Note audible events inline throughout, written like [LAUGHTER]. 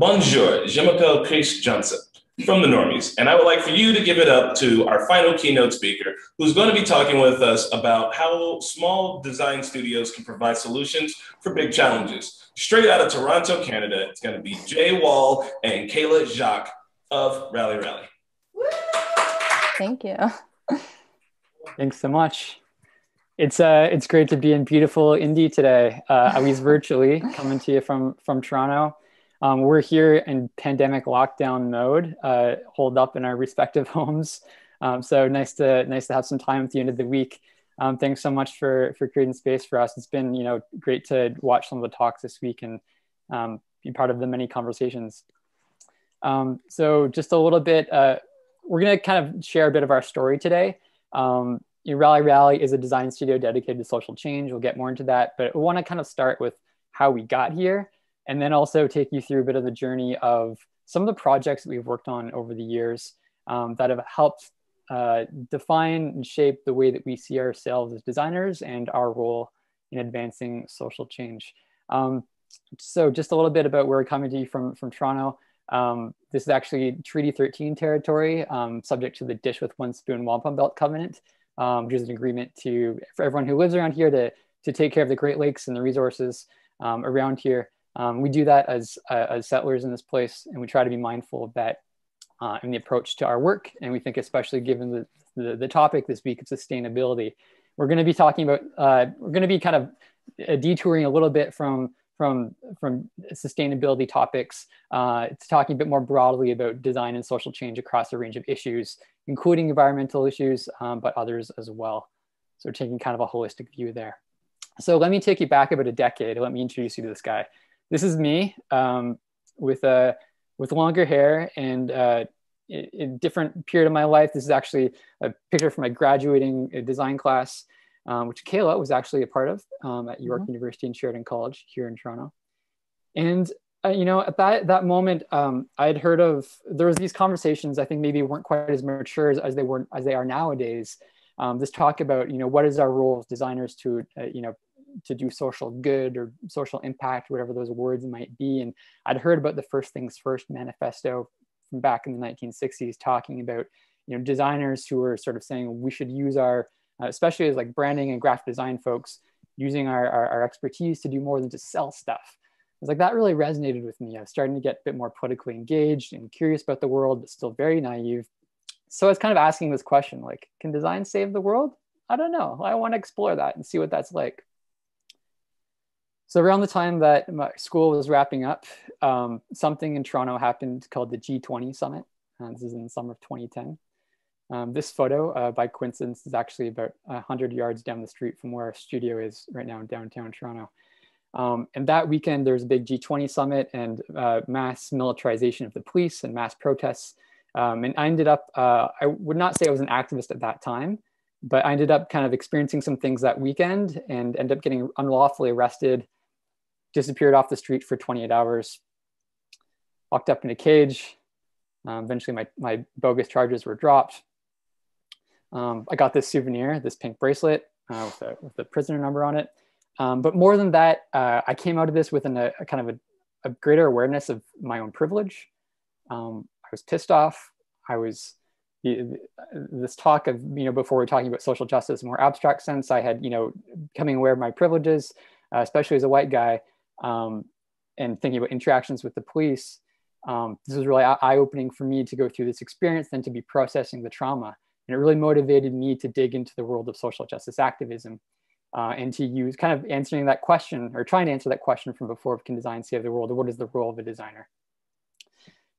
Bonjour, je m'appelle Chris Johnson from the Normies, and I would like for you to give it up to our final keynote speaker, who's going to be talking with us about how small design studios can provide solutions for big challenges. Straight out of Toronto, Canada, it's going to be Jay Wall and Kaila Jacques of Rally Rally. Thank you. [LAUGHS] Thanks so much. It's uh, it's great to be in beautiful Indy today, uh, at least virtually, coming to you from from Toronto. Um, we're here in pandemic lockdown mode, uh, holed up in our respective [LAUGHS] homes. Um, so nice to nice to have some time at the end of the week. Um, thanks so much for for creating space for us. It's been you know great to watch some of the talks this week and um, be part of the many conversations. Um, so just a little bit, uh, we're going to kind of share a bit of our story today. Um, Rally Rally is a design studio dedicated to social change. We'll get more into that, but we want to kind of start with how we got here and then also take you through a bit of the journey of some of the projects that we've worked on over the years um, that have helped uh, define and shape the way that we see ourselves as designers and our role in advancing social change. Um, so just a little bit about where we're coming to you from, from Toronto. Um, this is actually Treaty 13 territory, um, subject to the Dish with One Spoon Wampum Belt Covenant, um, which is an agreement to for everyone who lives around here to, to take care of the Great Lakes and the resources um, around here. Um, we do that as, uh, as settlers in this place, and we try to be mindful of that uh, in the approach to our work. And we think, especially given the, the, the topic this week of sustainability, we're going to be talking about, uh, we're going to be kind of uh, detouring a little bit from from from sustainability topics uh, to talking a bit more broadly about design and social change across a range of issues, including environmental issues, um, but others as well. So we're taking kind of a holistic view there. So let me take you back about a decade. Let me introduce you to this guy. This is me um, with a with longer hair and uh, a different period of my life. This is actually a picture from my graduating uh, design class um, which Kaila was actually a part of um, at York mm-hmm. University and Sheridan College here in Toronto. And uh, you know, at that that moment, um, I had heard of there was these conversations. I think maybe weren't quite as mature as, as they were as they are nowadays. Um, this talk about you know what is our role as designers to uh, you know to do social good or social impact, whatever those words might be. And I'd heard about the First Things First manifesto from back in the 1960s, talking about you know designers who were sort of saying we should use our uh, especially as like branding and graphic design folks using our, our, our, expertise to do more than just sell stuff. It's like that really resonated with me. I was starting to get a bit more politically engaged and curious about the world, but still very naive. So I was kind of asking this question, like, can design save the world? I don't know. I want to explore that and see what that's like. So around the time that my school was wrapping up, um, something in Toronto happened called the G20 Summit. Uh, this is in the summer of 2010. Um, this photo, uh, by coincidence, is actually about 100 yards down the street from where our studio is right now in downtown Toronto. Um, and that weekend, there was a big G20 summit and uh, mass militarization of the police and mass protests. Um, and I ended up, uh, I would not say I was an activist at that time, but I ended up kind of experiencing some things that weekend and ended up getting unlawfully arrested, disappeared off the street for 28 hours, locked up in a cage. Um, eventually, my, my bogus charges were dropped um, I got this souvenir, this pink bracelet uh, with, a, with the prisoner number on it. Um, but more than that, uh, I came out of this with an, a, a, kind of a, a, greater awareness of my own privilege. Um, I was pissed off. I was this talk of you know before we are talking about social justice, in more abstract sense. I had you know becoming aware of my privileges, uh, especially as a white guy, um, and thinking about interactions with the police. Um, this was really eye opening for me to go through this experience, then to be processing the trauma. And it really motivated me to dig into the world of social justice activism uh, and to use kind of answering that question or trying to answer that question from before of can design save the world? Or what is the role of a designer?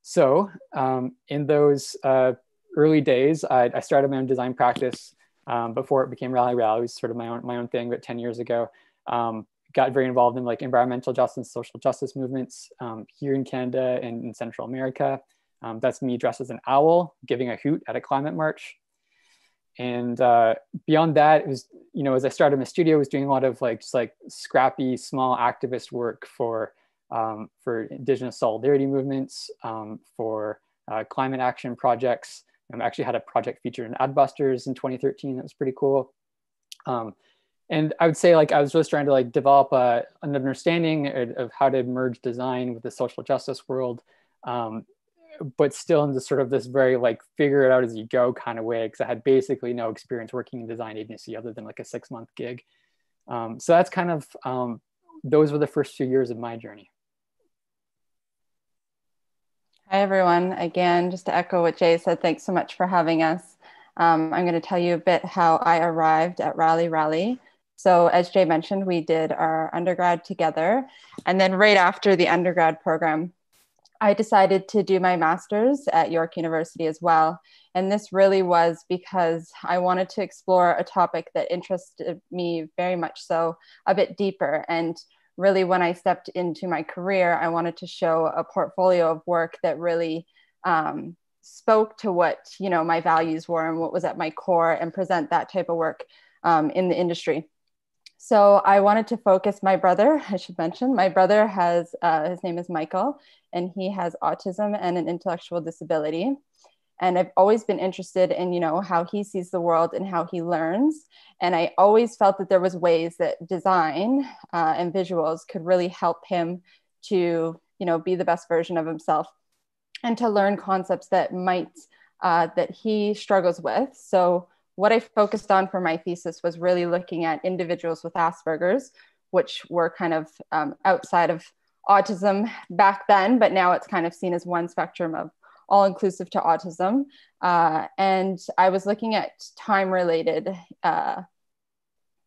So um, in those uh, early days I, I, started my own design practice um, before it became rally rally. It was sort of my own my own thing about 10 years ago. Um, got very involved in like environmental justice social justice movements um, here in canada and in central america. Um, that's me dressed as an owl giving a hoot at a climate march. And uh, beyond that it was you know as i started my studio I was doing a lot of like just like scrappy small activist work for um, for indigenous solidarity movements um, for uh, climate action projects. I actually had a project featured in adbusters in 2013 that was pretty cool. Um, and I would say like I was just trying to like develop a, an understanding of how to merge design with the social justice world, um, but still in this sort of this very like figure it out as you go kind of way because I had basically no experience working in design agency other than like a six month gig. Um, so that's kind of um, those were the first few years of my journey. Hi everyone. Again, just to echo what Jay said, thanks so much for having us. Um, I'm going to tell you a bit how I arrived at Rally Rally. So, as Jay mentioned, we did our undergrad together. And then, right after the undergrad program, I decided to do my master's at York University as well. And this really was because I wanted to explore a topic that interested me very much so, a bit deeper. And really, when I stepped into my career, I wanted to show a portfolio of work that really um, spoke to what you know my values were and what was at my core, and present that type of work um, in the industry. So I wanted to focus my brother, [LAUGHS] I should mention, my brother has, uh, his name is Michael, and he has autism and an intellectual disability. And I've always been interested in, you know, how he sees the world and how he learns. And I always felt that there was ways that design uh, and visuals could really help him to, you know, be the best version of himself and to learn concepts that might, uh, that he struggles with. So what I focused on for my thesis was really looking at individuals with Asperger's, which were kind of um, outside of autism back then, but now it's kind of seen as one spectrum of all inclusive to autism. Uh, and I was looking at time related. Uh,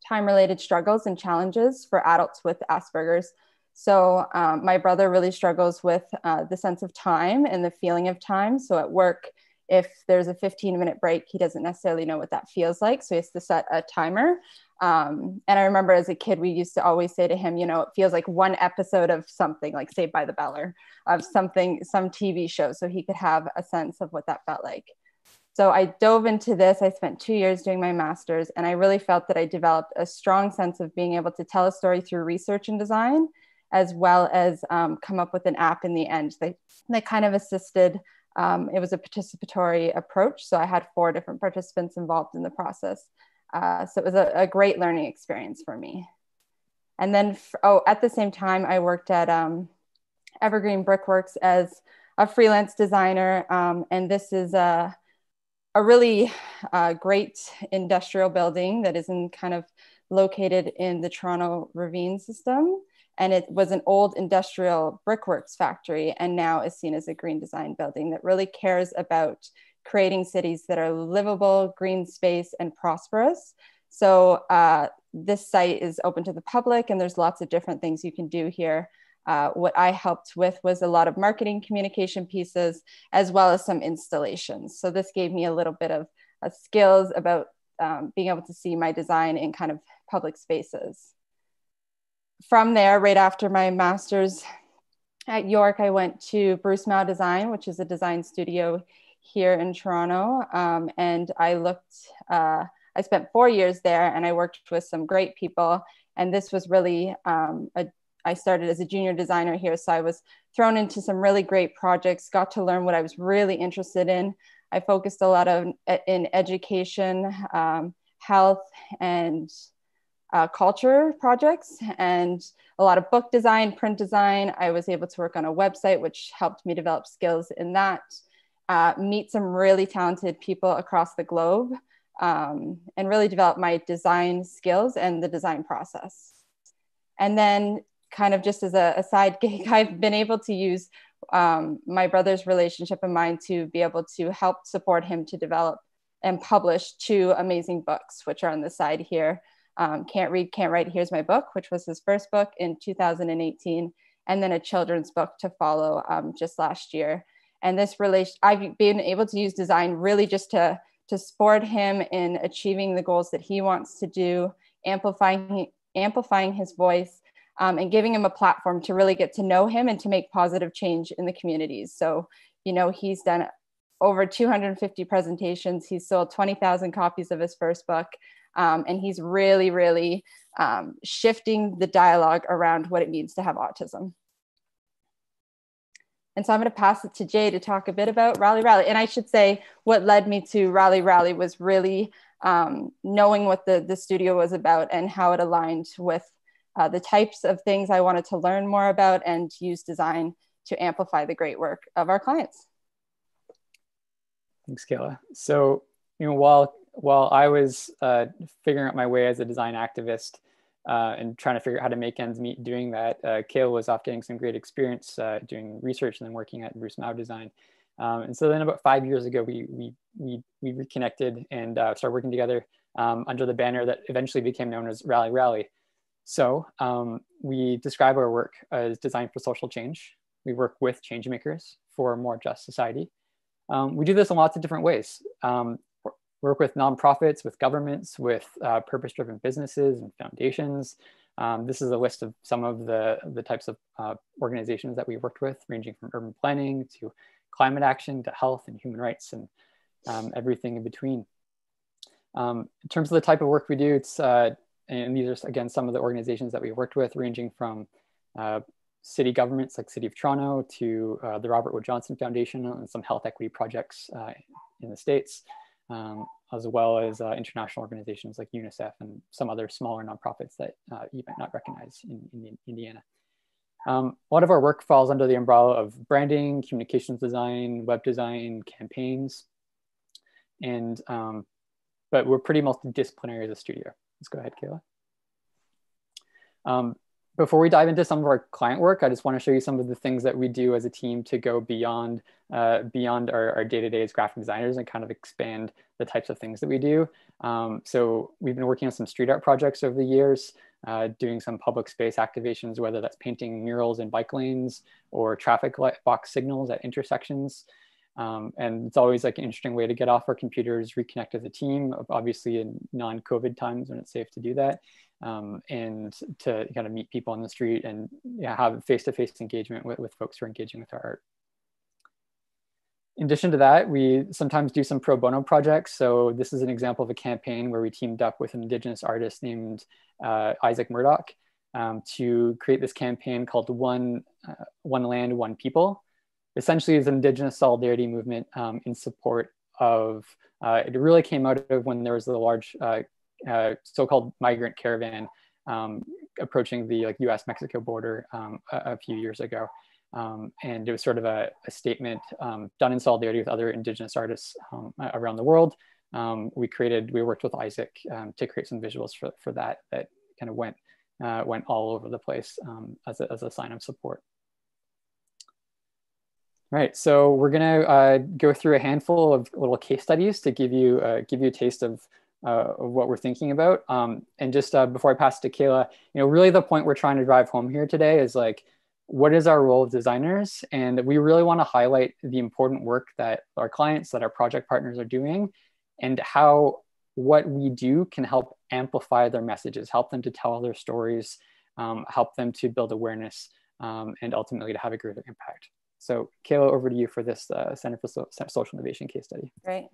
time related struggles and challenges for adults with Asperger's. So, um, my brother really struggles with uh, the sense of time and the feeling of time. So, at work, if there's a 15 minute break, he doesn't necessarily know what that feels like. So he has to set a timer. Um, and I remember as a kid, we used to always say to him, you know, it feels like one episode of something like Saved by the Bell or of something, some TV show. So he could have a sense of what that felt like. So I dove into this. I spent two years doing my master's, and I really felt that I developed a strong sense of being able to tell a story through research and design, as well as um, come up with an app in the end that, that kind of assisted um, it was a participatory approach. So I had four different participants involved in the process. Uh, so it was a, a, great learning experience for me. And then, oh, at the same time, I worked at um, Evergreen Brickworks as a freelance designer. Um, and this is a, a really uh, great industrial building that is in kind of located in the Toronto Ravine system and it was an old industrial brickworks factory and now is seen as a green design building that really cares about creating cities that are livable green space and prosperous. So uh, this site is open to the public and there's lots of different things you can do here. Uh, what i helped with was a lot of marketing communication pieces as well as some installations. So this gave me a little bit of uh, skills about um, being able to see my design in kind of public spaces from there, right after my master's at York, I went to Bruce Mau Design, which is a design studio here in Toronto. Um, and I looked, uh, I spent four years there and I worked with some great people. And this was really, um, a, I started as a junior designer here. So I was thrown into some really great projects, got to learn what I was really interested in. I focused a lot of in education, um, health, and uh, culture projects and a lot of book design, print design. I was able to work on a website, which helped me develop skills in that, uh, meet some really talented people across the globe, um, and really develop my design skills and the design process. And then, kind of just as a, a side [LAUGHS] gig, I've been able to use um, my brother's relationship and mine to be able to help support him to develop and publish two amazing books, which are on the side here um, Can't Read, Can't Write, Here's My Book, which was his first book in 2018, and then a children's book to follow um, just last year. And this relation, I've been able to use design really just to to support him in achieving the goals that he wants to do, amplifying amplifying his voice, um, and giving him a platform to really get to know him and to make positive change in the communities. So, you know, he's done over 250 presentations. He's sold 20,000 copies of his first book. Um, and he's really, really um, shifting the dialogue around what it means to have autism. And so I'm going to pass it to Jay to talk a bit about Rally Rally. And I should say, what led me to Rally Rally was really um, knowing what the, the studio was about and how it aligned with uh, the types of things I wanted to learn more about and use design to amplify the great work of our clients. Thanks, Kaila. So, you know, while while I was uh, figuring out my way as a design activist uh, and trying to figure out how to make ends meet doing that, uh, Kaila was off getting some great experience uh, doing research and then working at Bruce Mau Design. Um, and so then about five years ago, we, we, we, we reconnected and uh, started working together um, under the banner that eventually became known as Rally Rally. So um, we describe our work as design for social change. We work with change makers for a more just society. Um, we do this in lots of different ways. Um, work with nonprofits, with governments, with uh, purpose-driven businesses and foundations. Um, this is a list of some of the, the types of uh, organizations that we worked with, ranging from urban planning to climate action to health and human rights and um, everything in between. Um, in terms of the type of work we do, it's, uh, and these are again some of the organizations that we worked with, ranging from uh, city governments like City of Toronto to uh, the Robert Wood Johnson Foundation and some health equity projects uh, in the States, um, as well as uh, international organizations like UNICEF and some other smaller nonprofits that uh, you might not recognize in, in Indiana. Um, a lot of our work falls under the umbrella of branding, communications design, web design, campaigns, and um, but we're pretty multidisciplinary as a studio. Let's go ahead, Kaila. Um, before we dive into some of our client work, I just want to show you some of the things that we do as a team to go beyond uh, beyond our, our day-to-day as graphic designers and kind of expand the types of things that we do. Um, so we've been working on some street art projects over the years, uh, doing some public space activations, whether that's painting murals in bike lanes or traffic light box signals at intersections. Um, and it's always like an interesting way to get off our computers, reconnect as a team, obviously in non-COVID times when it's safe to do that um, and to kind of meet people on the street and yeah, have face-to-face engagement with, with folks who are engaging with our art. In addition to that, we sometimes do some pro bono projects. So this is an example of a campaign where we teamed up with an indigenous artist named uh, Isaac Murdoch um, to create this campaign called One, uh, One Land, One People. Essentially is an indigenous solidarity movement um, in support of, uh, it really came out of when there was a large uh, so-called migrant caravan um, approaching the like U.S.-Mexico border um, a, a, few years ago. Um, and it was sort of a, a statement um, done in solidarity with other indigenous artists um, around the world. We created, we worked with Isaac to create some visuals for, for that that kind of went, uh, went all over the place as, a, as a sign of support. All right, so we're gonna uh, go through a handful of little case studies to give you uh, give you a taste of uh, of what we're thinking about. Um, and just uh, before I pass to Kaila, you know, really the point we're trying to drive home here today is like, what is our role of designers? And we really want to highlight the important work that our clients, that our project partners are doing, and how what we do can help amplify their messages, help them to tell their stories, um, help them to build awareness, um, and ultimately to have a greater impact. So, Kaila, over to you for this uh, Center for so Social Innovation case study. Great.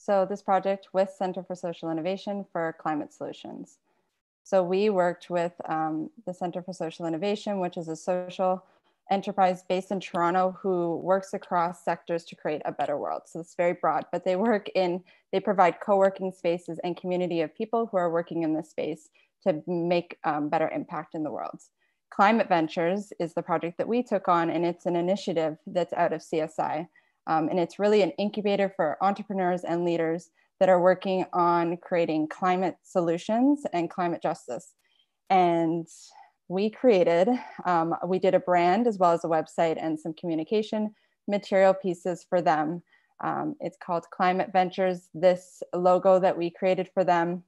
So this project with Center for Social Innovation for Climate Solutions. So we worked with um, the Center for Social Innovation, which is a social enterprise based in Toronto who works across sectors to create a better world. So it's very broad, but they work in, they provide co-working spaces and community of people who are working in this space to make um, better impact in the world. Climate Ventures is the project that we took on, and it's an initiative that's out of CSI. Um, and it's really an incubator for entrepreneurs and leaders that are working on creating climate solutions and climate justice. And we created, um, we did a brand as well as a website and some communication material pieces for them. Um, it's called Climate Ventures. This logo that we created for them,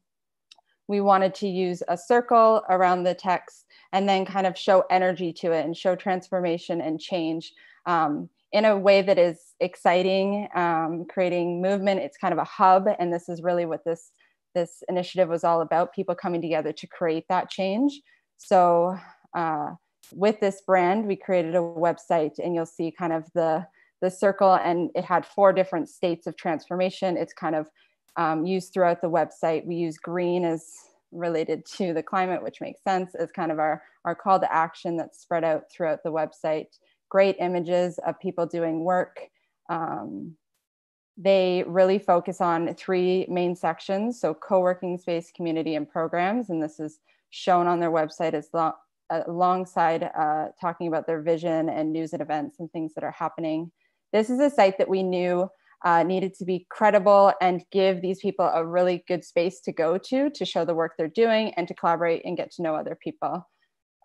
we wanted to use a circle around the text and then kind of show energy to it and show transformation and change. Um, in a way that is exciting, um, creating movement. It's kind of a hub, and this is really what this this initiative was all about: people coming together to create that change. So, uh, with this brand, we created a website, and you'll see kind of the the circle, and it had four different states of transformation. It's kind of um, used throughout the website. We use green as related to the climate, which makes sense as kind of our, our call to action that's spread out throughout the website great images of people doing work. Um, they really focus on three main sections. So co-working space, community, and programs. And this is shown on their website as lo alongside uh, talking about their vision and news and events and things that are happening. This is a site that we knew uh, needed to be credible and give these people a really good space to go to to show the work they're doing and to collaborate and get to know other people.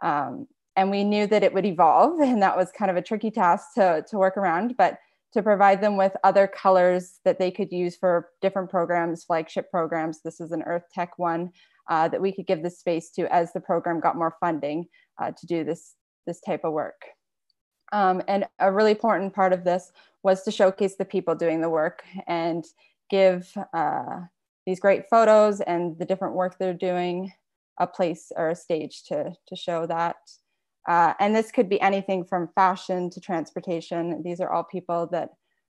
Um, and we knew that it would evolve [LAUGHS] and that was kind of a tricky task to, to work around, but to provide them with other colors that they could use for different programs, flagship programs. This is an Earth Tech one uh, that we could give the space to as the program got more funding uh, to do this, this type of work. Um, and a really important part of this was to showcase the people doing the work and give uh, these great photos and the different work they're doing a place or a stage to, to show that. Uh, and this could be anything from fashion to transportation. These are all people that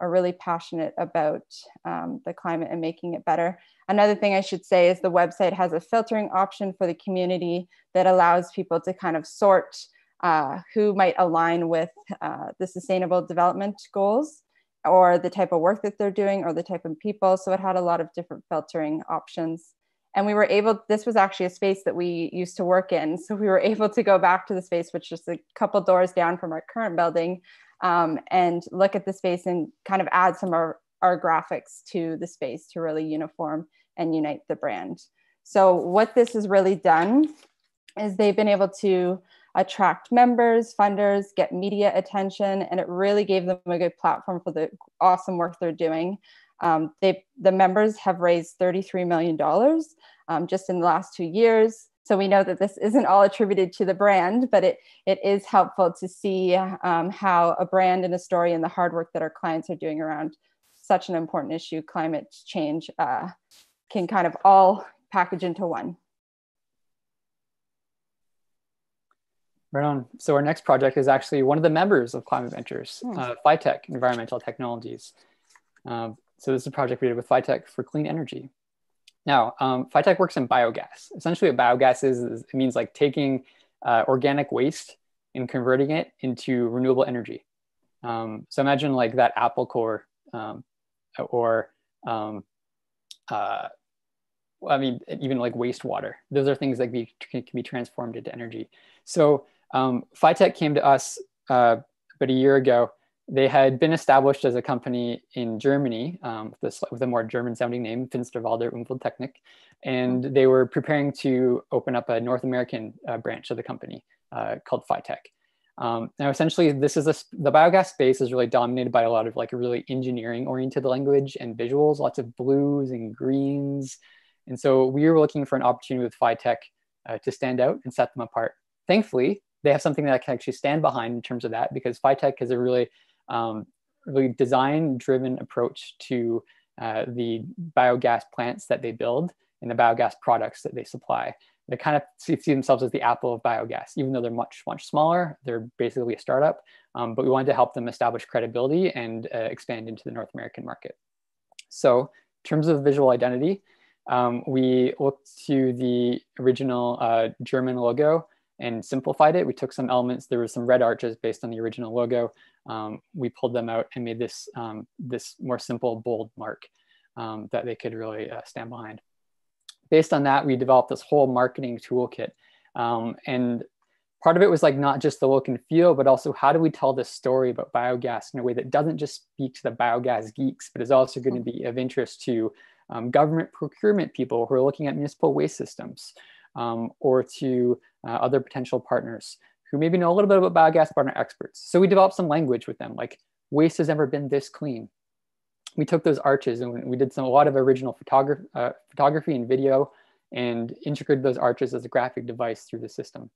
are really passionate about um, the climate and making it better. Another thing I should say is the website has a filtering option for the community that allows people to kind of sort uh, who might align with uh, the sustainable development goals or the type of work that they're doing or the type of people. So it had a lot of different filtering options. And we were able, this was actually a space that we used to work in. So we were [LAUGHS] able to go back to the space, which is a couple doors down from our current building, um, and look at the space and kind of add some of our, our graphics to the space to really uniform and unite the brand. So what this has really done is they've been able to attract members, funders, get media attention, and it really gave them a good platform for the awesome work they're doing. Um, they, the members have raised $33 million um, just in the last two years. So we know that this isn't all attributed to the brand, but it, it is helpful to see um, how a brand and a story and the hard work that our clients are doing around such an important issue, climate change, uh, can kind of all package into one. Right on. So our next project is actually one of the members of Climate Ventures, hmm. uh, Environmental Technologies. Um, so this is a project we did with Phytech for clean energy. Now, um, works in biogas. Essentially what biogas is, is it means like taking uh, organic waste and converting it into renewable energy. Um, so imagine like that apple core um, or um, uh, I mean, even like wastewater. Those are things that be, can, be transformed into energy. So um, came to us uh, about a year ago. They had been established as a company in Germany um, with, a, with, a, more German sounding name, Finsterwalder Umwelttechnik. And they were preparing to open up a North American uh, branch of the company uh, called Phytech. Um, now, essentially, this is a, the biogas space is really dominated by a lot of like really engineering oriented language and visuals, lots of blues and greens. And so we were looking for an opportunity with Phytech uh, to stand out and set them apart. Thankfully, they have something that I can actually stand behind in terms of that because Phytech is a really, um, really design-driven approach to uh, the biogas plants that they build and the biogas products that they supply. They kind of see, see, themselves as the Apple of biogas, even though they're much, much smaller. They're basically a startup, um, but we wanted to help them establish credibility and uh, expand into the North American market. So in terms of visual identity, um, we looked to the original uh, German logo and simplified it. We took some elements. There were some red arches based on the original logo. Um, we pulled them out and made this um, this more simple, bold mark um, that they could really uh, stand behind. Based on that, we developed this whole marketing toolkit. Um, and part of it was like not just the look and feel, but also how do we tell this story about biogas in a way that doesn't just speak to the biogas geeks, but is also going to be of interest to um, government procurement people who are looking at municipal waste systems um, or to uh, other potential partners who maybe know a little bit about biogas but aren't experts. So we developed some language with them, like waste has never been this clean. We took those arches and we did some a lot of original photography, uh, photography and video and integrated those arches as a graphic device through the system.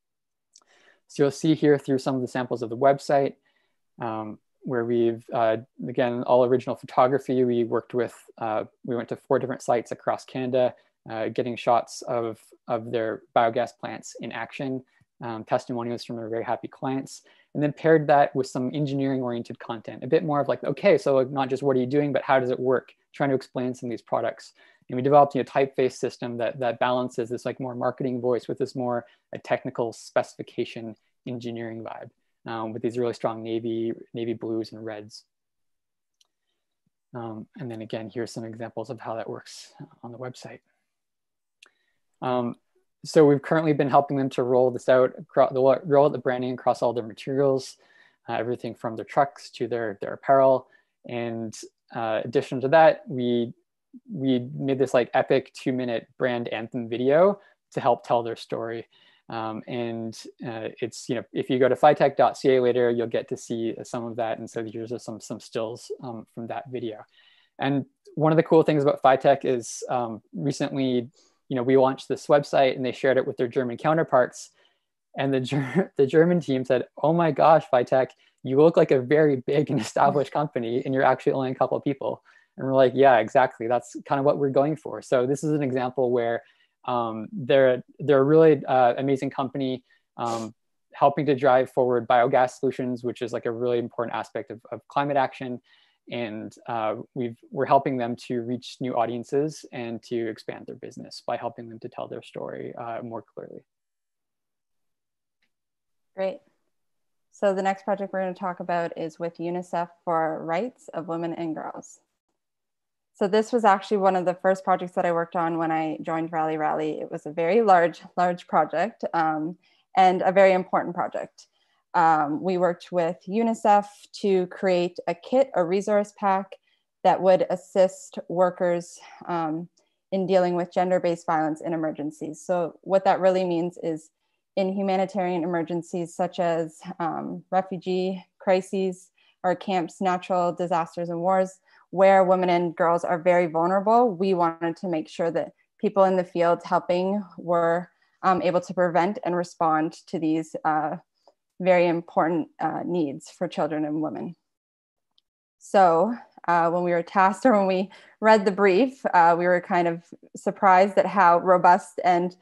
So you'll see here through some of the samples of the website um, where we've, uh, again, all original photography. We worked with, uh, we went to four different sites across Canada uh, getting shots of, of their biogas plants in action, um, testimonials from their very happy clients, and then paired that with some engineering oriented content, a bit more of like, okay, so not just what are you doing, but how does it work? Trying to explain some of these products. And we developed a typeface system that, that balances this like more marketing voice with this more a technical specification engineering vibe um, with these really strong navy, navy blues and reds. Um, and then again, here's some examples of how that works on the website. Um, so we've currently been helping them to roll this out, roll out the branding across all their materials, uh, everything from their trucks to their, their apparel. And uh, addition to that, we, we made this like epic two minute brand anthem video to help tell their story. Um, and uh, it's, you know, if you go to phytech.ca later, you'll get to see some of that. And so here's some, some stills um, from that video. And one of the cool things about Phytech is um, recently, you know, we launched this website and they shared it with their German counterparts. And the, Ger [LAUGHS] the German team said, oh my gosh, Phytech, you look like a very big and [LAUGHS] established company and you're actually only a couple of people. And we're like, yeah, exactly. That's kind of what we're going for. So this is an example where um, they're, they're a really uh, amazing company um, helping to drive forward biogas solutions, which is like a really important aspect of, of climate action. And uh, we've, we're helping them to reach new audiences and to expand their business by helping them to tell their story uh, more clearly. Great. So the next project we're going to talk about is with UNICEF for rights of women and girls. So this was actually one of the first projects that I worked on when I joined Rally Rally. It was a very large, large project um, and a very important project. Um, we worked with UNICEF to create a kit, a resource pack that would assist workers um, in dealing with gender-based violence in emergencies. So what that really means is in humanitarian emergencies such as um, refugee crises or camps, natural disasters and wars, where women and girls are very vulnerable, we wanted to make sure that people in the field helping were um, able to prevent and respond to these uh, very important uh, needs for children and women. So uh, when we were tasked or when we read the brief, uh, we were kind of surprised at how robust and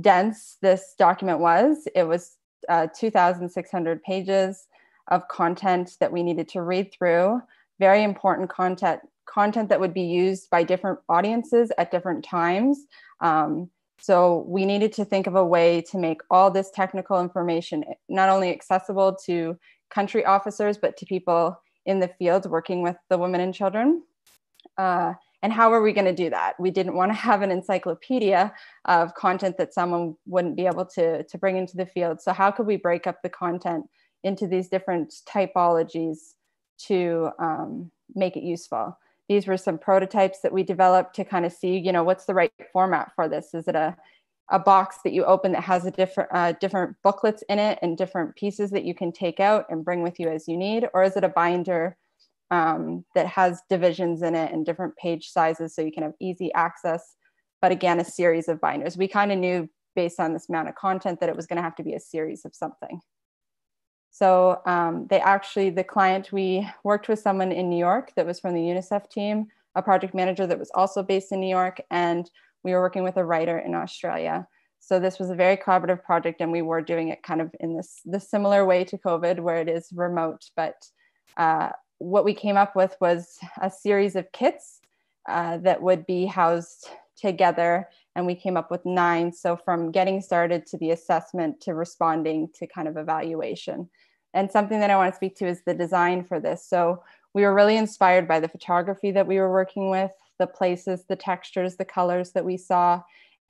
dense this document was. It was uh, 2,600 pages of content that we needed to read through very important content content that would be used by different audiences at different times. Um, so we needed to think of a way to make all this technical information not only accessible to country officers, but to people in the field working with the women and children. Uh, and how are we going to do that? We didn't want to have an encyclopedia of content that someone wouldn't be able to, to bring into the field. So how could we break up the content into these different typologies to um, make it useful. These were some prototypes that we developed to kind of see, you know, what's the right format for this? Is it a, a box that you open that has a different uh, different booklets in it and different pieces that you can take out and bring with you as you need, or is it a binder um, that has divisions in it and different page sizes so you can have easy access? But again, a series of binders. We kind of knew based on this amount of content that it was going to have to be a series of something. So um, they actually, the client, we worked with someone in New York that was from the UNICEF team, a project manager that was also based in New York, and we were working with a writer in Australia. So this was a very collaborative project, and we were doing it kind of in this the similar way to COVID, where it is remote. But uh, what we came up with was a series of kits uh, that would be housed together, and we came up with nine. So from getting started to the assessment to responding to kind of evaluation. And something that I want to speak to is the design for this. So we were really inspired by the photography that we were working with, the places, the textures, the colors that we saw.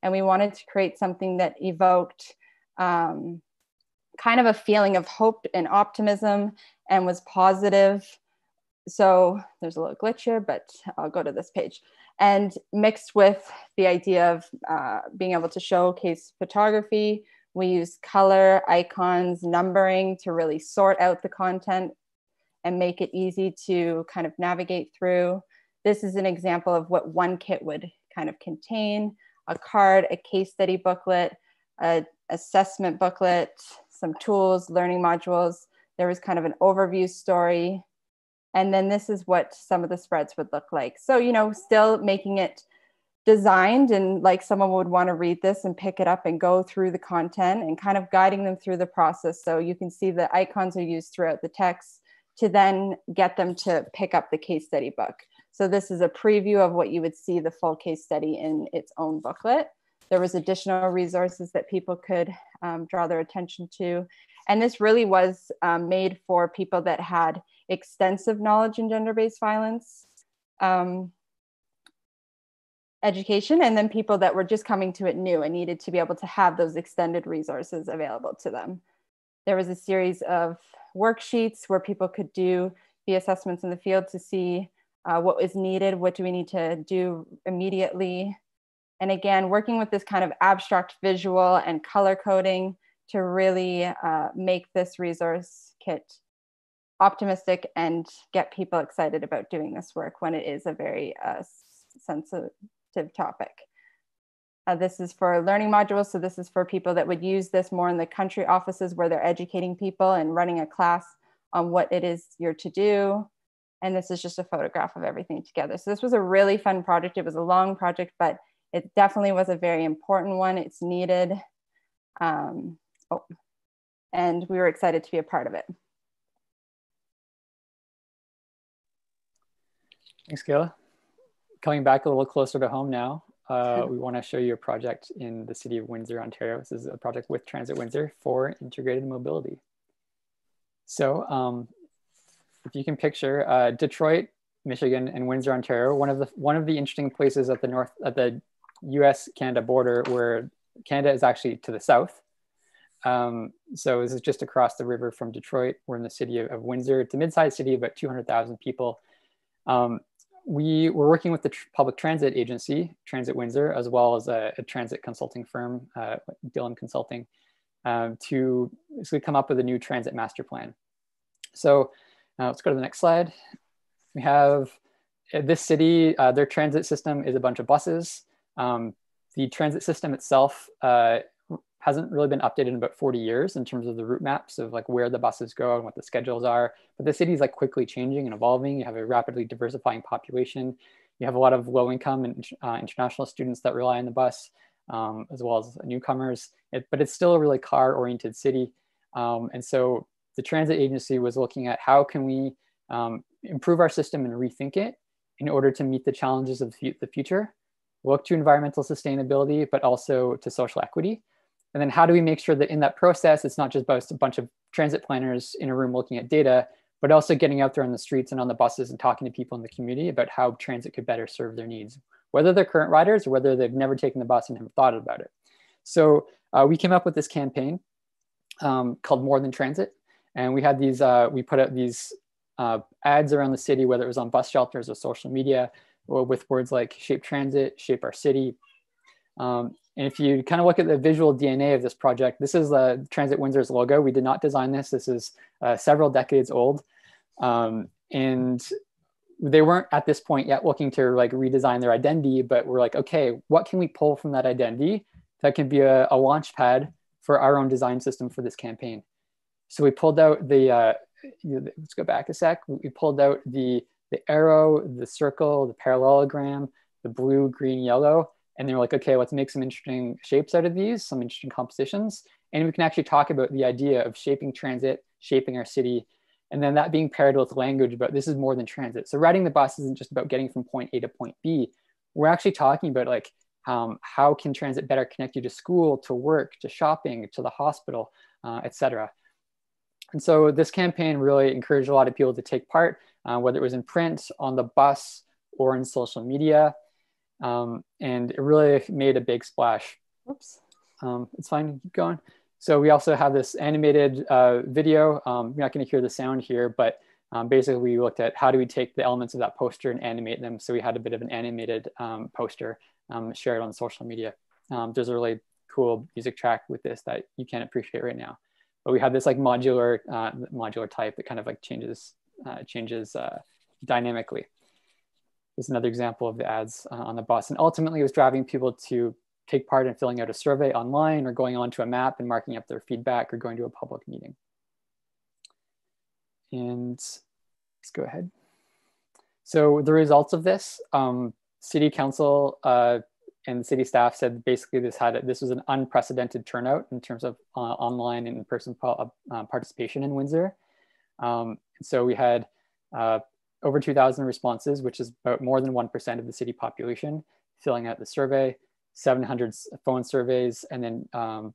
And we wanted to create something that evoked um, kind of a feeling of hope and optimism and was positive. So there's a little glitch here, but I'll go to this page. And mixed with the idea of uh, being able to showcase photography, we use color, icons, numbering to really sort out the content and make it easy to kind of navigate through. This is an example of what one kit would kind of contain, a card, a case study booklet, a assessment booklet, some tools, learning modules. There was kind of an overview story. And then this is what some of the spreads would look like. So, you know, still making it designed and like someone would want to read this and pick it up and go through the content and kind of guiding them through the process. So you can see the icons are used throughout the text to then get them to pick up the case study book. So this is a preview of what you would see the full case study in its own booklet. There was additional resources that people could um, draw their attention to. And this really was um, made for people that had extensive knowledge in gender-based violence um, education and then people that were just coming to it new and needed to be able to have those extended resources available to them. There was a series of worksheets where people could do the assessments in the field to see uh, what is needed, what do we need to do immediately. And again, working with this kind of abstract visual and color coding to really uh, make this resource kit optimistic and get people excited about doing this work when it is a very uh, sensitive topic. Uh, this is for learning modules. So this is for people that would use this more in the country offices where they're educating people and running a class on what it is you're to do. And this is just a photograph of everything together. So this was a really fun project. It was a long project, but it definitely was a very important one. It's needed. Um, oh, and we were excited to be a part of it. Thanks, Kaila. Coming back a little closer to home now, uh, we want to show you a project in the city of Windsor, Ontario. This is a project with Transit Windsor for integrated mobility. So um, if you can picture uh, Detroit, Michigan, and Windsor, Ontario, one of the one of the interesting places at the north at the U.S.-Canada border, where Canada is actually to the south. Um, so this is just across the river from Detroit. We're in the city of, of Windsor. It's a mid-sized city, about 200,000 people. Um, we were working with the tr public transit agency, Transit Windsor, as well as a, a transit consulting firm, uh, Dillon Consulting, um, to basically come up with a new transit master plan. So uh, let's go to the next slide. We have uh, this city, uh, their transit system is a bunch of buses. Um, the transit system itself uh, hasn't really been updated in about 40 years in terms of the route maps of like where the buses go and what the schedules are. But the city is like quickly changing and evolving. You have a rapidly diversifying population. You have a lot of low income and uh, international students that rely on the bus, um, as well as newcomers. It, but it's still a really car oriented city. Um, and so the transit agency was looking at how can we um, improve our system and rethink it in order to meet the challenges of the future, look to environmental sustainability, but also to social equity. And then how do we make sure that in that process, it's not just a bunch of transit planners in a room looking at data, but also getting out there on the streets and on the buses and talking to people in the community about how transit could better serve their needs, whether they're current riders or whether they've never taken the bus and never thought about it. So uh, we came up with this campaign um, called More Than Transit. And we had these, uh, we put out these uh, ads around the city, whether it was on bus shelters or social media, or with words like shape transit, shape our city. Um, and if you kind of look at the visual DNA of this project, this is the Transit Windsor's logo. We did not design this. This is uh, several decades old. Um, and they weren't at this point yet looking to like redesign their identity, but we're like, okay, what can we pull from that identity that can be a, a launch pad for our own design system for this campaign? So we pulled out the, uh, let's go back a sec. We pulled out the, the arrow, the circle, the parallelogram, the blue, green, yellow, and they were like, okay, let's make some interesting shapes out of these, some interesting compositions. And we can actually talk about the idea of shaping transit, shaping our city, and then that being paired with language about this is more than transit. So riding the bus isn't just about getting from point A to point B. We're actually talking about like um, how can transit better connect you to school, to work, to shopping, to the hospital, uh, etc. And so this campaign really encouraged a lot of people to take part, uh, whether it was in print, on the bus, or in social media. Um, and it really made a big splash. Oops. Um, it's fine, keep going. So we also have this animated uh, video. Um, you're not gonna hear the sound here, but um, basically we looked at how do we take the elements of that poster and animate them. So we had a bit of an animated um, poster um, shared on social media. there's a really cool music track with this that you can't appreciate right now. But we have this like modular, uh, modular type that kind of like changes, uh, changes uh, dynamically is another example of the ads uh, on the bus. And ultimately it was driving people to take part in filling out a survey online or going onto a map and marking up their feedback or going to a public meeting. And let's go ahead. So the results of this, um, city council uh, and city staff said basically this had this was an unprecedented turnout in terms of uh, online and in-person uh, participation in Windsor. Um, so we had uh, over 2,000 responses, which is about more than 1% of the city population, filling out the survey, 700 phone surveys, and then um,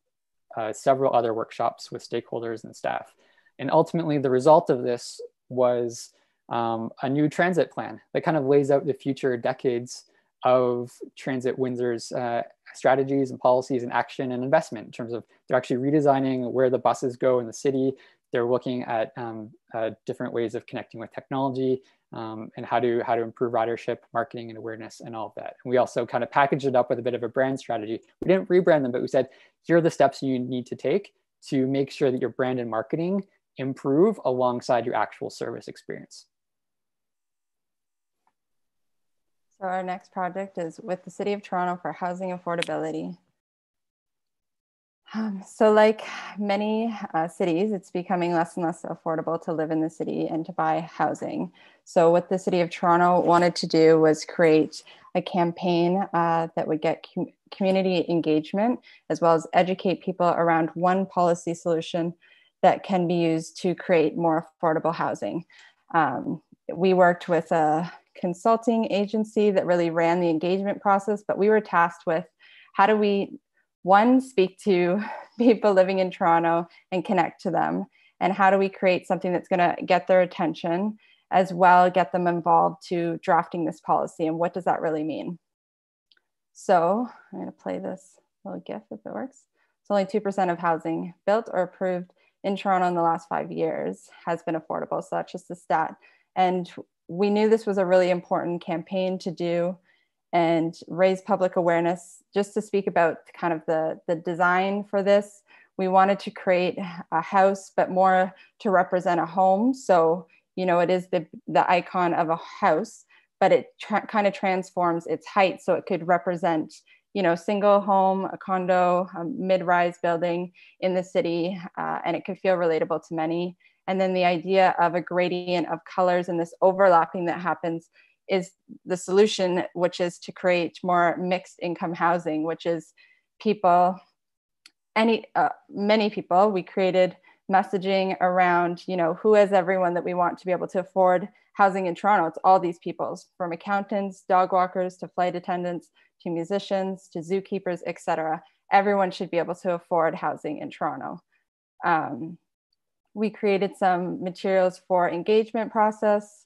uh, several other workshops with stakeholders and staff. And ultimately, the result of this was um, a new transit plan that kind of lays out the future decades of Transit Windsor's uh, strategies and policies and action and investment in terms of they're actually redesigning where the buses go in the city. They're looking at um, uh, different ways of connecting with technology um, and how to how to improve ridership, marketing, and awareness, and all of that. And we also kind of packaged it up with a bit of a brand strategy. We didn't rebrand them, but we said here are the steps you need to take to make sure that your brand and marketing improve alongside your actual service experience. So our next project is with the City of Toronto for housing affordability. Um, so like many uh, cities, it's becoming less and less affordable to live in the city and to buy housing. So what the City of Toronto wanted to do was create a campaign uh, that would get com community engagement as well as educate people around one policy solution that can be used to create more affordable housing. Um, we worked with a consulting agency that really ran the engagement process, but we were tasked with how do we, one, speak to [LAUGHS] people living in Toronto and connect to them? And how do we create something that's going to get their attention as well, get them involved to drafting this policy? And what does that really mean? So I'm going to play this little GIF if it works. It's only 2% of housing built or approved in Toronto in the last five years has been affordable. So that's just a stat. And we knew this was a really important campaign to do and raise public awareness just to speak about kind of the, the design for this. We wanted to create a house, but more to represent a home. So, you know, it is the, the icon of a house, but it kind of transforms its height. So it could represent, you know, single home, a condo, a mid-rise building in the city, uh, and it could feel relatable to many. And then the idea of a gradient of colors and this overlapping that happens is the solution, which is to create more mixed income housing, which is people, any, uh, many people, we created messaging around, you know, who is everyone that we want to be able to afford housing in Toronto? It's all these peoples from accountants, dog walkers, to flight attendants, to musicians, to zookeepers, etc. Everyone should be able to afford housing in Toronto. Um, we created some materials for engagement process.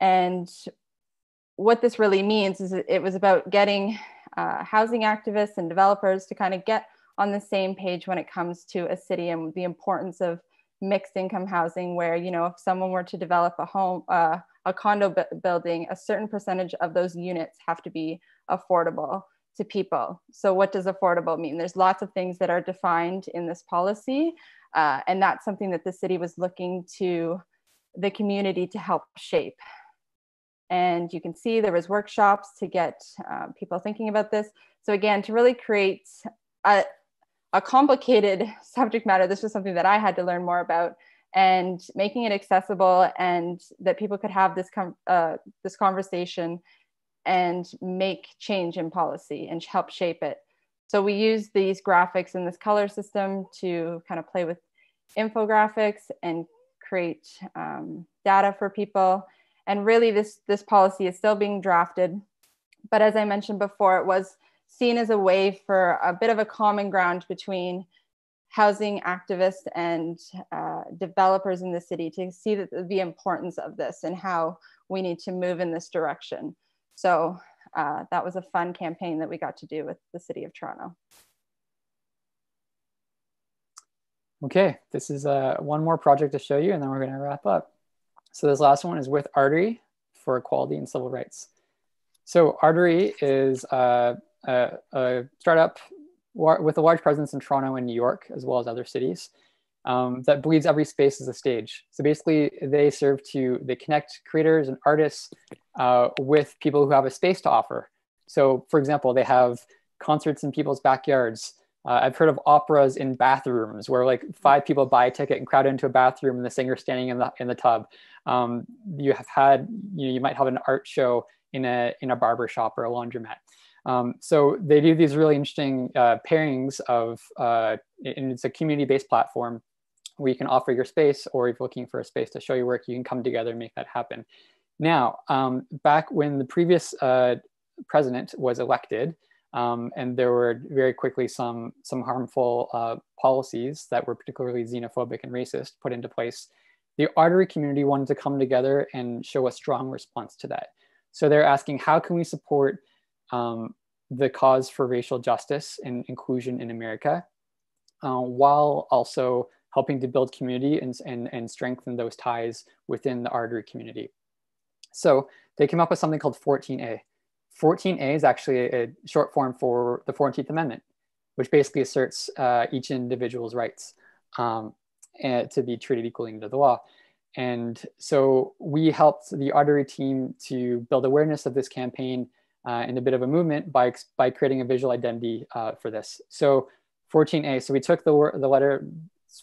And what this really means is it was about getting uh, housing activists and developers to kind of get on the same page when it comes to a city and the importance of mixed income housing where you know if someone were to develop a home uh, a condo building a certain percentage of those units have to be affordable to people so what does affordable mean there's lots of things that are defined in this policy uh, and that's something that the city was looking to the community to help shape. And you can see there was workshops to get uh, people thinking about this. So again, to really create a, a complicated [LAUGHS] subject matter, this was something that I had to learn more about and making it accessible and that people could have this, com- uh, this conversation and make change in policy and help shape it. So we use these graphics in this color system to kind of play with infographics and create um, data for people. And really this, this policy is still being drafted. But as I mentioned before, it was seen as a way for a bit of a common ground between housing activists and uh, developers in the city to see the, the importance of this and how we need to move in this direction. So uh, that was a fun campaign that we got to do with the City of Toronto. Okay, this is uh, one more project to show you and then we're gonna wrap up. So this last one is with Artery for Equality and Civil Rights. So Artery is uh, a, a, startup with a large presence in Toronto and New York, as well as other cities, um, that believes every space is a stage. So basically they serve to, they connect creators and artists uh, with people who have a space to offer. So for example, they have concerts in people's backyards. Uh, I've heard of operas in bathrooms where like five people buy a ticket and crowd into a bathroom and the singer standing in the in the tub. Um, you have had you know you might have an art show in a in a barber shop or a laundromat. Um, so they do these really interesting uh, pairings of uh, and it's a community-based platform where you can offer your space or if you're looking for a space to show your work, you can come together and make that happen. Now, um, back when the previous uh, president was elected, um, and there were very quickly some, some harmful uh, policies that were particularly xenophobic and racist put into place. The artery community wanted to come together and show a strong response to that. So they're asking, how can we support um, the cause for racial justice and inclusion in America, uh, while also helping to build community and, and, and strengthen those ties within the artery community. So they came up with something called 14A. 14A is actually a, short form for the 14th Amendment, which basically asserts uh, each individual's rights um, to be treated equally under the law. And so we helped the artery team to build awareness of this campaign uh, in a bit of a movement by, by creating a visual identity uh, for this. So 14A, so we took the, the letter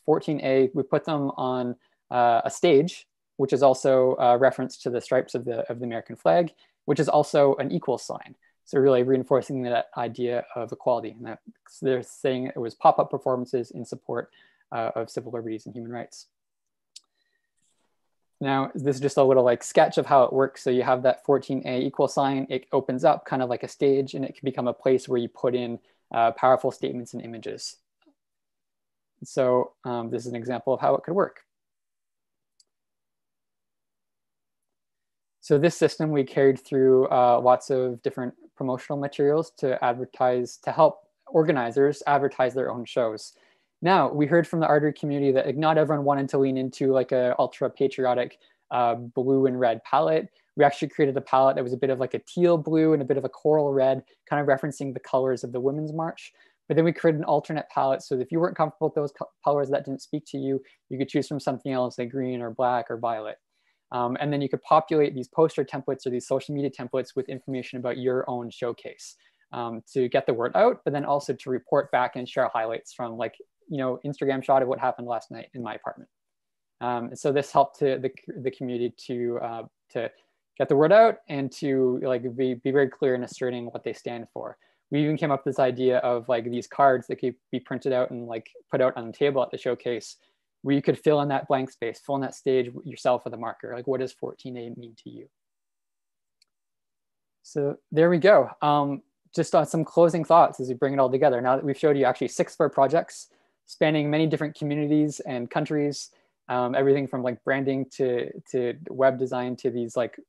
14A, we put them on uh, a stage, which is also a reference to the stripes of the, of the American flag, which is also an equal sign. So really reinforcing that idea of equality. And that they're saying it was pop-up performances in support uh, of civil liberties and human rights. Now, this is just a little like sketch of how it works. So you have that 14A equal sign, it opens up kind of like a stage and it can become a place where you put in uh, powerful statements and images. So um, this is an example of how it could work. So this system we carried through uh, lots of different promotional materials to advertise, to help organizers advertise their own shows. Now, we heard from the artery community that not everyone wanted to lean into like a ultra patriotic uh, blue and red palette. We actually created a palette that was a bit of like a teal blue and a bit of a coral red, kind of referencing the colors of the Women's March. But then we created an alternate palette so that if you weren't comfortable with those colors that didn't speak to you, you could choose from something else like green or black or violet. Um, and then you could populate these poster templates or these social media templates with information about your own showcase um, to get the word out, but then also to report back and share highlights from like you know, Instagram shot of what happened last night in my apartment. Um, so this helped to the, the community to, uh, to get the word out and to like be, be very clear in asserting what they stand for. We even came up with this idea of like these cards that could be printed out and like put out on the table at the showcase where you could fill in that blank space, fill in that stage yourself with a marker. Like what does 14A mean to you? So there we go. Um, just on some closing thoughts as we bring it all together. Now that we've showed you actually six of our projects, spanning many different communities and countries, um, everything from like branding to, to web design to these like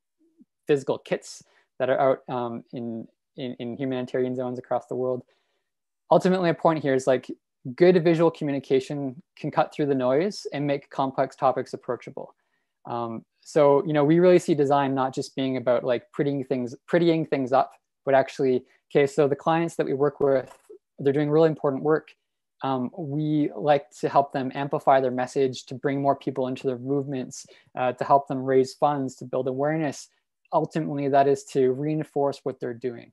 physical kits that are out um, in, in, in humanitarian zones across the world. Ultimately, a point here is like good visual communication can cut through the noise and make complex topics approachable. Um, so, you know, we really see design not just being about like prettying things, prettying things up, but actually, okay, so the clients that we work with, they're doing really important work um, we like to help them amplify their message, to bring more people into their movements, uh, to help them raise funds, to build awareness. Ultimately, that is to reinforce what they're doing.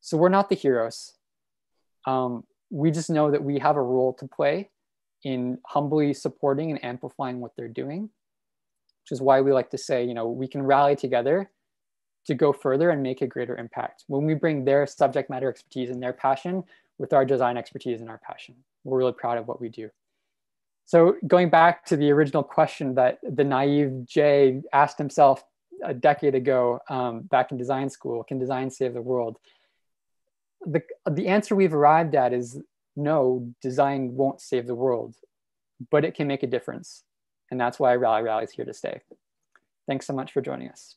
So we're not the heroes. Um, we just know that we have a role to play in humbly supporting and amplifying what they're doing, which is why we like to say, you know, we can rally together to go further and make a greater impact. When we bring their subject matter expertise and their passion with our design expertise and our passion we're really proud of what we do. So going back to the original question that the naive Jay asked himself a decade ago um, back in design school, can design save the world? The, the answer we've arrived at is no, design won't save the world, but it can make a difference. And that's why RallyRally is here to stay. Thanks so much for joining us.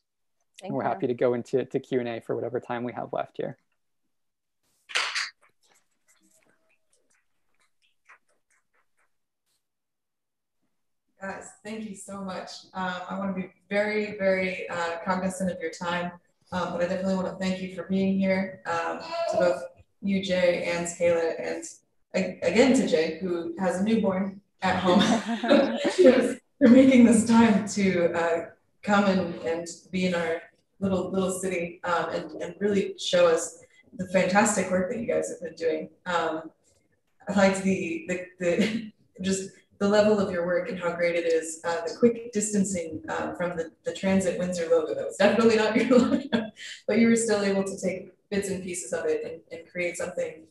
Thank we're you. happy to go into to Q&A for whatever time we have left here. Guys, thank you so much. Um, I want to be very, very uh, cognizant of your time, um, but I definitely want to thank you for being here um, to both you, Jay, and Kaila, and again to Jay, who has a newborn at home, [LAUGHS] [LAUGHS] for making this time to uh, come and, and be in our little little city um, and, and really show us the fantastic work that you guys have been doing. Um, I liked the, the, the [LAUGHS] just the level of your work and how great it is. Uh, the quick distancing uh, from the, the Transit Windsor logo, that was definitely not your [LAUGHS] logo, but you were still able to take bits and pieces of it and, and create something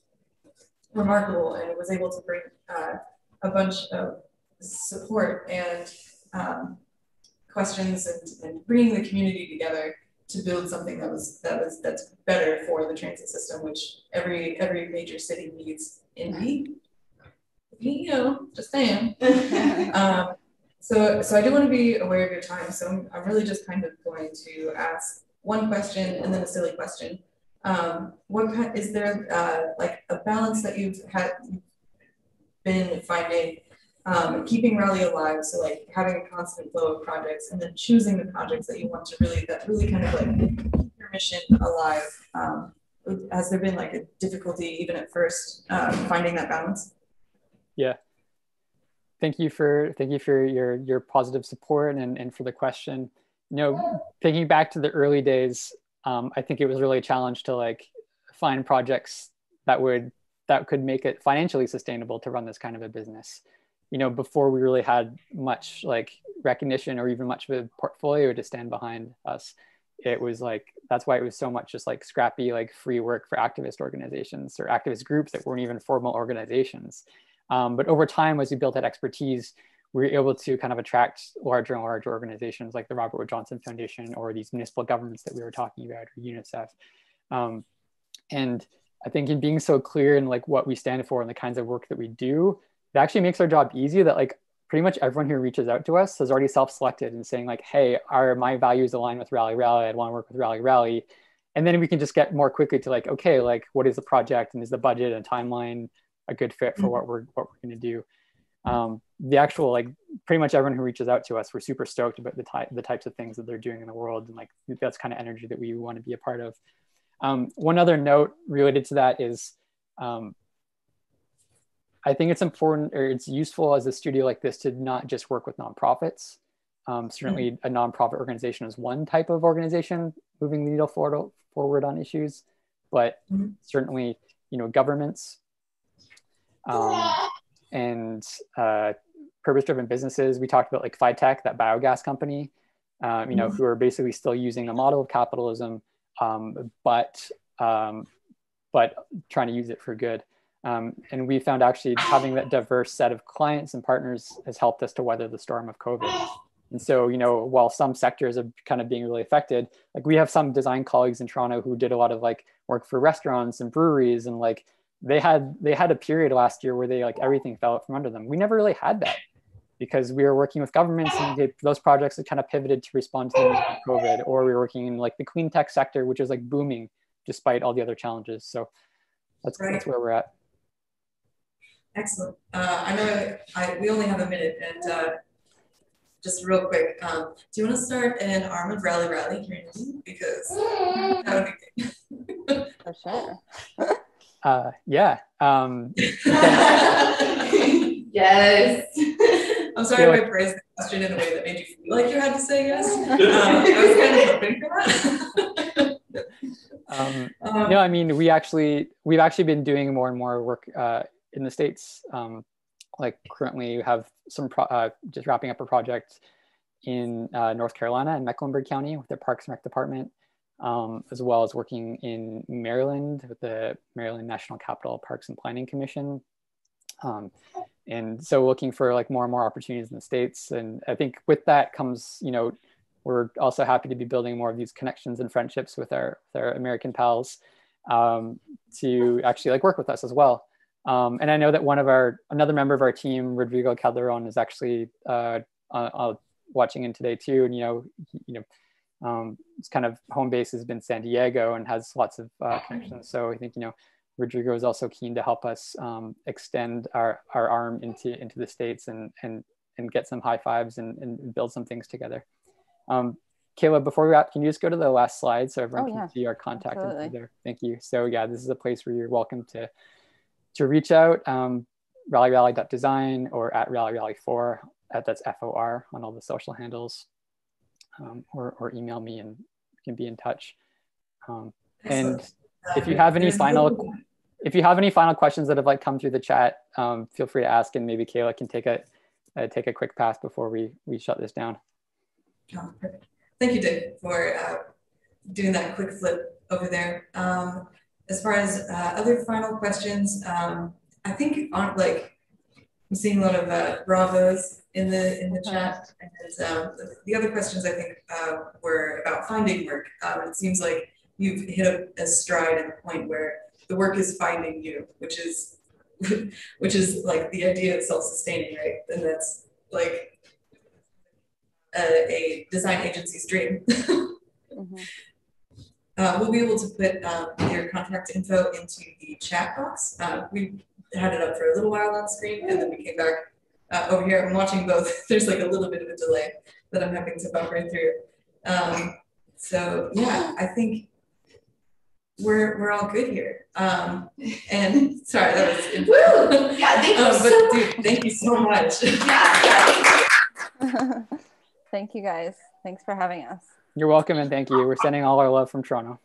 remarkable. And was able to bring uh, a bunch of support and um, questions and, and bringing the community together to build something that was that was that's better for the transit system, which every every major city needs in you know, just saying. [LAUGHS] um, So, so I do want to be aware of your time. So I'm, I'm really just kind of going to ask one question and then a silly question. Um, what kind, is there uh, like a balance that you've had been finding um, keeping Rally alive? So like having a constant flow of projects and then choosing the projects that you want to really that really kind of like keep your mission alive. Um, has there been like a difficulty even at first uh, finding that balance? Yeah, thank you for thank you for your your positive support and, and for the question. You know thinking back to the early days um, i think it was really a challenge to like find projects that would that could make it financially sustainable to run this kind of a business. You know before we really had much like recognition or even much of a portfolio to stand behind us it was like that's why it was so much just like scrappy like free work for activist organizations or activist groups that weren't even formal organizations um, but over time, as we built that expertise, we were able to kind of attract larger and larger organizations like the Robert Wood Johnson Foundation or these municipal governments that we were talking about or UNICEF. Um, and I think in being so clear in like what we stand for and the kinds of work that we do, it actually makes our job easy that like pretty much everyone who reaches out to us has already self-selected and saying like, hey, are my values aligned with RallyRally? I'd want to work with RallyRally. And then we can just get more quickly to like, okay, like what is the project and is the budget and timeline a good fit for mm-hmm. what we're what we're going to do. Um, the actual like pretty much everyone who reaches out to us, we're super stoked about the type the types of things that they're doing in the world, and like that's kind of energy that we want to be a part of. Um, one other note related to that is, um, I think it's important or it's useful as a studio like this to not just work with nonprofits. Um, certainly, mm-hmm. a nonprofit organization is one type of organization moving the needle forward, forward on issues, but mm-hmm. certainly, you know, governments, um, and uh, purpose-driven businesses. We talked about like Phytech, that biogas company, um, you know, mm-hmm. who are basically still using a model of capitalism, um, but um, but trying to use it for good. Um, and we found actually having that diverse set of clients and partners has helped us to weather the storm of COVID. And so, you know, while some sectors are kind of being really affected, like we have some design colleagues in Toronto who did a lot of like work for restaurants and breweries and like they had they had a period last year where they like everything fell out from under them. We never really had that because we were working with governments and they, those projects had kind of pivoted to respond to the COVID, or we were working in like the clean tech sector, which is like booming despite all the other challenges. So that's right. that's where we're at. Excellent. Uh, I know I, we only have a minute, and uh, just real quick, um, do you want to start an arm of RallyRally here Because that would be good. For sure. [LAUGHS] Uh, yeah. Um, [LAUGHS] yes. I'm sorry if I phrased the question in a way that made you feel like you had to say yes. [LAUGHS] Um, I was kind of hoping for that. um, um, no, I mean, we actually, we've actually been doing more and more work uh, in the States. Um, like currently we have some, pro- uh, just wrapping up a project in uh, North Carolina in Mecklenburg County with their Parks and Rec department um, as well as working in Maryland with the Maryland National Capital Parks and Planning Commission. Um, and so looking for like more and more opportunities in the States. And I think with that comes, you know, we're also happy to be building more of these connections and friendships with our, with our American pals um, to actually like work with us as well. Um, and I know that one of our, another member of our team, Rodrigo Calderon is actually uh, uh, uh, watching in today too. And, you know, you know, um, his kind of home base has been San Diego and has lots of uh, connections. So I think you know Rodrigo is also keen to help us um, extend our, our arm into into the states and and and get some high fives and, and build some things together. Um, Kaila, before we wrap, can you just go to the last slide so everyone oh, can see our contact info there? Thank you. So yeah, this is a place where you're welcome to to reach out. Um, rallyrally.design or at rallyrally4 at that's F-O-R on all the social handles um, or, or email me and can be in touch. Um, and if you have any final, [LAUGHS] if you have any final questions that have like come through the chat, um, feel free to ask and maybe Kaila can take a, uh, take a quick pass before we, we shut this down. Oh, perfect. Thank you, Dave, for uh, doing that quick flip over there. Um, as far as uh, other final questions, um, I think on like I'm seeing a lot of uh, bravos in the in the chat. And um, the other questions I think uh, were about finding work. Um, it seems like you've hit a, a stride at a point where the work is finding you, which is [LAUGHS] which is like the idea of self-sustaining, right? And that's like a, a design agency's dream. [LAUGHS] mm-hmm. uh, we'll be able to put um, your contact info into the chat box. Uh, we had it up for a little while on screen and then we came back uh, over here. I'm watching both. [LAUGHS] There's like a little bit of a delay that I'm having to bump right through. Um, so yeah, I think we're we're all good here. Um, and [LAUGHS] sorry, that was [LAUGHS] Woo! Yeah, thank you um, but so dude, thank you so much. yeah, yeah. thank you guys. Thanks for having us. You're welcome and thank you. We're sending all our love from Toronto.